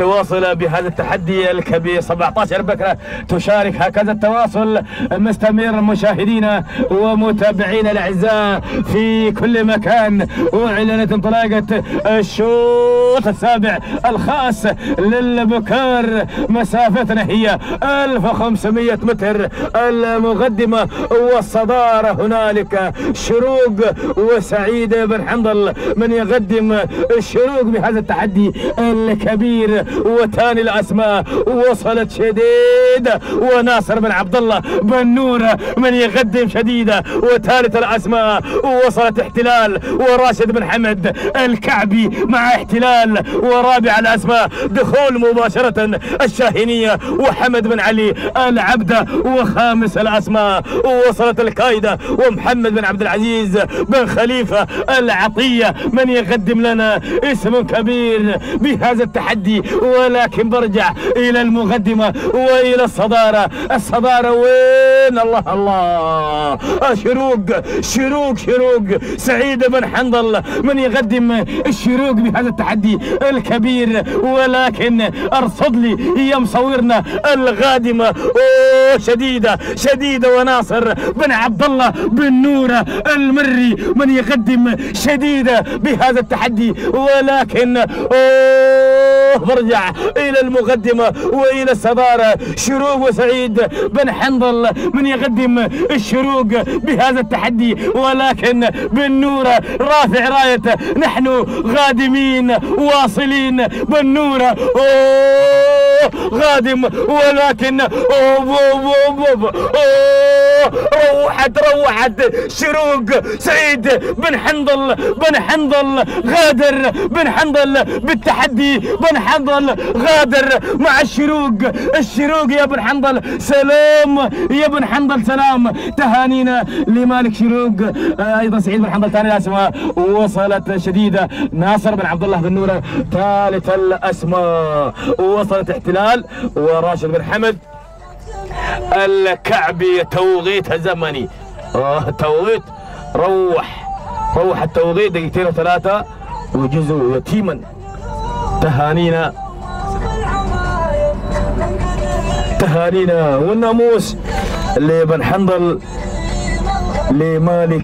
التواصل بهذا التحدي الكبير. 17 بكرة تشارك هكذا التواصل مستمر مشاهدينا ومتابعينا الأعزاء في كل مكان. وإعلنت انطلاقة الشوط السابع الخاص للبكار. مسافتنا هي 1500 متر المقدمة والصدارة. هنالك شروق وسعيد بن حنظل من يقدم الشروق بهذا التحدي الكبير. وثاني الأسماء وصلت شديدة وناصر بن عبد الله بن نور من يقدم شديدة. وثالث الأسماء وصلت احتلال. وراشد بن حمد الكعبي مع احتلال. ورابع الأسماء دخول مباشرة الشاهينية وحمد بن علي العبدة وخامس الأسماء وصلت الكايدة ومحمد بن عبد العزيز بن خليفة العطية. من يقدم لنا اسم كبير بهذا التحدي ولكن برجع إلى المقدمة وإلى الصدارة. الصدارة وين؟ الله الله. شروق شروق شروق. سعيد بن حنظل من يقدم الشروق بهذا التحدي؟ الكبير ولكن أرصد لي يا مصورنا الغادمة. أوه شديدة شديدة وناصر بن عبد الله بن نوره المري من يقدم شديدة بهذا التحدي ولكن أوه. برجع إلى المقدمه وإلى الصدارة. شروق وسعيد بن حنظل من يقدم الشروق بهذا التحدي ولكن بن نوره رافع رايته نحن غادمين واصلين بن نوره أوه غادم ولكن أوه أوه أوه أوه. روحت روحت. شروق سعيد بن حنظل بن حنظل غادر بن حنظل بالتحدي بن حنظل غادر مع الشروق. الشروق يا بن حنظل سلام. يا بن حنظل سلام. تهانينا لمالك شروق. آه، أيضا سعيد بن حنظل ثاني الاسماء وصلت شديدة ناصر بن عبد الله بن نوره ثالث الأسماء. وصلت احتلال وراشد بن حمد. الكعبي توقيت زمني. آه توقيت روح. روح التوقيت دقيقتين وثلاثة. وجزء يتيما. تهانينا. تهانينا. والناموس لبن حنظل لمالك